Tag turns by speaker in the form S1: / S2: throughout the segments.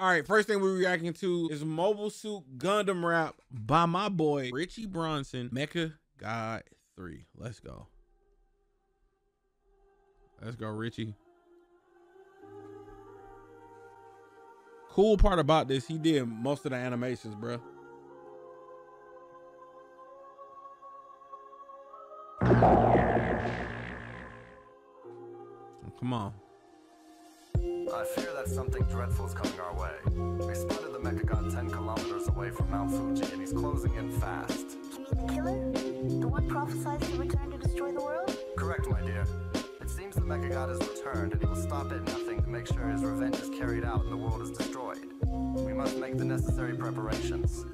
S1: All right, first thing we're reacting to is Mobile Suit Gundam Rap by my boy Richie Branson, Mecha God 3. Let's go. Let's go, Richie. Cool part about this, he did most of the animations, bro. Come on.
S2: I fear that something dreadful is coming our way. We spotted the Mechagod 10 kilometers away from Mount Fuji, and he's closing in fast.
S3: You mean the killer? The one prophesied to return to destroy the world?
S2: Correct, my dear. It seems the Mechagod has returned, and he will stop at nothing to make sure his revenge is carried out and the world is destroyed. We must make the necessary preparations.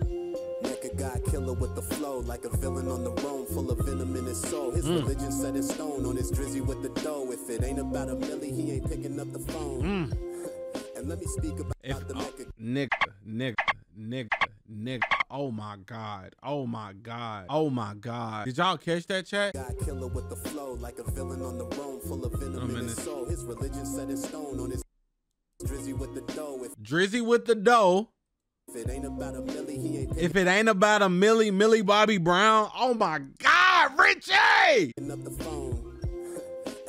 S4: Mecha God killer with the flow, like a villain on the roam, full of venom in his soul. His hmm. religion set in stone on his drizzy with the dough. If it ain't about a milli, he ain't picking up the phone. Hmm. and let me speak about
S1: If
S4: the
S1: nigga, nigga, nigga, nigga. Oh my god. Oh my god. Oh my god. Did y'all catch that chat?
S4: God killer with the flow, like a villain on the roam, full of venom in his soul. His religion set in stone on his drizzy with the dough. If,
S1: Drizzy with the dough.
S4: if it ain't about a milli, he ain't
S1: If it ain't about a Millie, Millie Bobby Brown. Oh my god, Richie!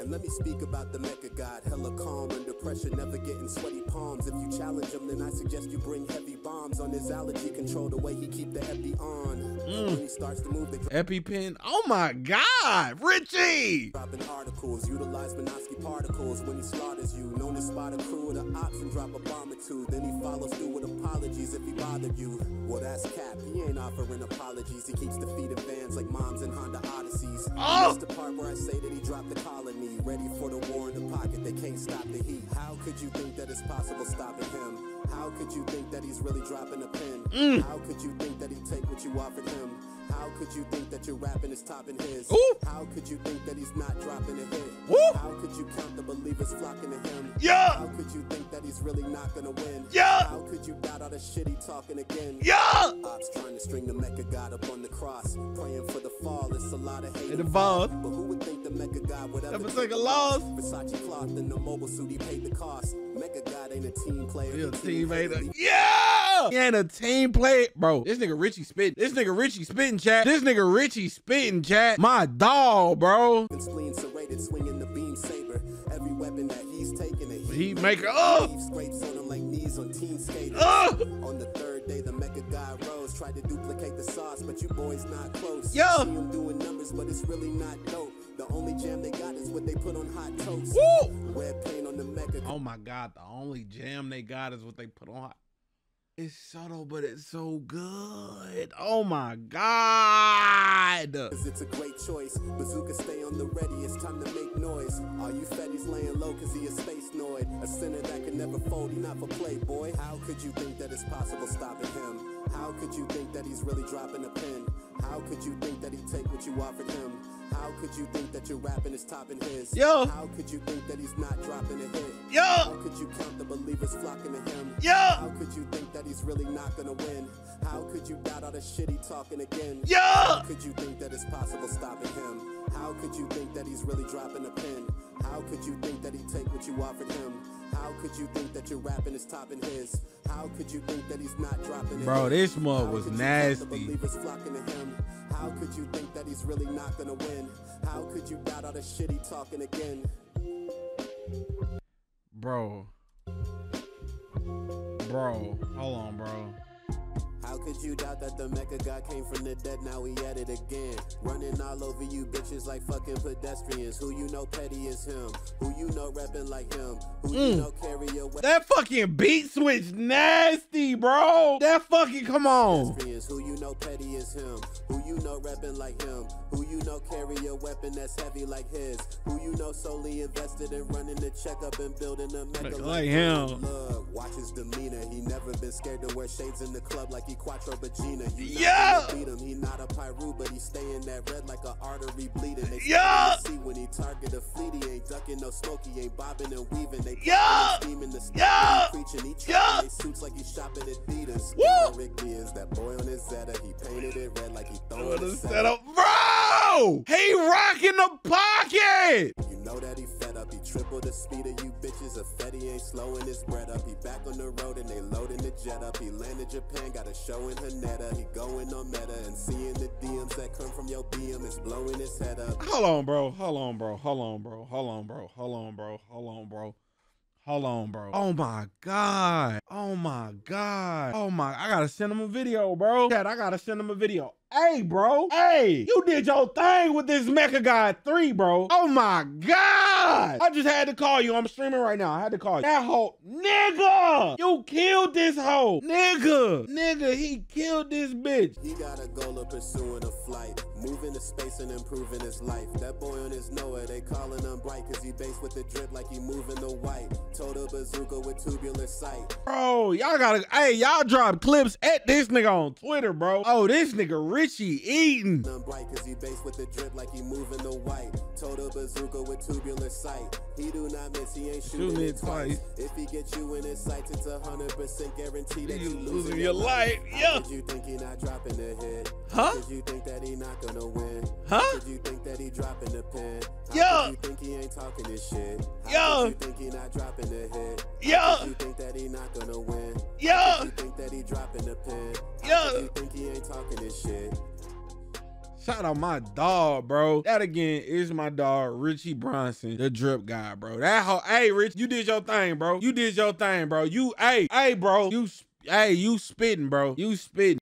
S4: And let me speak about the Mecha God, hella calm under pressure, never getting sweaty palms. If you challenge him, then I suggest you bring heavy bombs on his allergy control, the way he keep the epi on. Mm. When he starts to move, they
S1: EpiPen. Oh my god, Richie!
S4: dropping articles, utilize Minovsky particles when he slaughters you. Known to spot a crew of the ops and drop a bomb or two. Then he follows through with apologies if he bothered you. Well, that's cap. He ain't offering apologies. He keeps defeating fans like moms and Honda Odysseys.
S1: Oh!
S4: That's the part where I say that he dropped the colony. Ready for the war in the pocket. They can't stop the heat. How could you think that it's possible stopping him? How could you think that he's really dropping a pin? Mm. How could you think that he'd take what you offered him? How could you think that your rapping is topping his?
S1: Ooh.
S4: How could you think that he's not dropping a hit?
S1: Woo.
S4: How could you count the believers flocking to him?
S1: Yeah.
S4: How could you think that he's really not gonna win?
S1: Yeah.
S4: How could you doubt all the shit he talking again?
S1: Yeah!
S4: Ops trying to string the Mecha God up on the cross, praying for the fall. It's a lot of hate.
S1: And the balls.
S4: But who would think the Mecha God would ever
S1: take a loss?
S4: Versace cloth and the mobile suit, he paid the cost. Mecha God ain't a team player.
S1: He a teammate. Yeah! He ain't a team player. Bro, this nigga Richie spitting. This nigga Richie spitting, chat. This nigga Richie spitting, chat. My dog, bro.
S4: Beam saber. Every weapon that he's taking, a
S1: Heat maker. Oh! Ah!
S4: Leave scrapes on him like knees on teen skaters.
S1: Oh!
S4: On the third day, the Mecha God rose, tried to duplicate the sauce, but you boys not close.
S1: Yo!
S4: See him doing numbers, but it's really not dope. The only jam they got is what they put on hot toast.
S1: Woo!
S4: Red paint on the Mecha.
S1: Oh my god, the only jam they got is what they put on. It's subtle, but it's so good. Oh my god.
S4: It's a great choice. Bazooka stay on the ready, it's time to make noise. All you fetties laying low cause he a Spacenoid. A sinner that can never fold, he not for playboy. How could you think that it's possible stopping him? How could you think that he's really dropping a pin? How could you think that he'd take what you offered him? How could you think that your rapping is topping his?
S1: Yo.
S4: How could you think that he's not dropping a hit?
S1: Yo.
S4: How could you count the believers flocking to him?
S1: Yo.
S4: Really not gonna win? How could you doubt all the shit he talking again?
S1: Yo.
S4: How could you think that it's possible stopping him? How could you think that he's really dropping a pin? How could you think that he'd take what you offered him? How could you think that your rapping is topping his? How could you think that he's not dropping
S1: Bro, this mug was
S4: could you count the
S1: nasty.
S4: believers flocking to him? How could you think that he's really not gonna win? How could you doubt all the shit he talking again?
S1: Bro. Bro. Hold on, bro.
S4: Could you doubt that the Mecha God came from the dead? Now we at it again. Running all over you bitches like fucking pedestrians. Who you know petty is him? Who you know reppin' like him? Who you
S1: Mm.
S4: know carry weapon?
S1: That fucking beat switch nasty, bro. That fucking come on.
S4: Who you know petty is him? Who you know reppin' like him? Who you know carry a weapon that's heavy like his? Who you know solely invested in running the checkup and building a mecha
S1: Like-
S4: like,
S1: him.
S4: Look, watch his demeanor. He never been scared to wear shades in the club like he. You not
S1: Yeah.
S4: beat him. He not a Piru, but he stay in that red like a artery bleeding. They
S1: Yeah.
S4: See when he target a fleet, he ain't ducking no smoke. He ain't bobbing and weaving. They
S1: Yeah.
S4: steaming the
S1: Yeah.
S4: preaching. He
S1: Yeah.
S4: they suits like he shopping at Adidas.
S1: Woo.
S4: Rick Dias, that boy on his Zeta. He painted it red like he throwing
S1: What
S4: a
S1: a
S4: setup.
S1: setup. Bro! He rocking the pocket.
S4: Fed up. He tripled the speed of you bitches. A fetty ain't slowing his bread up. He back on the road and they loaded get up. He landed Japan, got a show in Haneda. He going on meta and seeing the DMs that come from your BM is blowing his head up.
S1: Hold on, bro. Hold on, bro. Hold on, bro. Hold on, bro. Hold on, bro. Hold on, bro. Hold on, bro. Oh my god. Oh my god. Oh my. I gotta send him a video, bro. Dad, I gotta send him a video. Hey, bro. Hey, you did your thing with this Mecha God 3, bro. Oh my god. I just had to call you. I'm streaming right now. I had to call you. That hoe, nigga. You killed this hoe. Nigga. Nigga, he killed this bitch.
S4: He got a goal of pursuing a flight, moving to space and improving his life. That boy on his nowhere, they calling him bright cause he based with the drip like he moving the white. Total bazooka with tubular sight.
S1: Bro, y'all gotta, hey, y'all drop clips at this nigga on Twitter, bro. Oh, this nigga Richie eating.
S4: Him bright cause he based with the drip like he moving the white. Total bazooka with tubular sight. He do not miss, he ain't shooting
S1: Shooting
S4: it twice.
S1: twice.
S4: If he gets you in his sights, it's a hundred percent guarantee that
S1: You
S4: you
S1: losing your life, yeah.
S4: could you think he not dropping the hit?
S1: Huh?
S4: Could you think that he not gonna win?
S1: Huh?
S4: Could you think that he dropping the pin? How
S1: Yeah.
S4: you think he ain't talking this shit? How
S1: Yeah.
S4: you think he not dropping the hit?
S1: Yeah.
S4: You think that he not gonna win?
S1: Yeah.
S4: you think that he dropping the? How
S1: Yeah.
S4: you think he ain't talking this shit?
S1: Shout out my dog, bro. That again is my dog, Richie Branson, the drip guy, bro. That whole, hey, Rich, you did your thing, bro. You did your thing, bro. You, hey, hey, bro. You, hey, you spitting, bro. You spitting.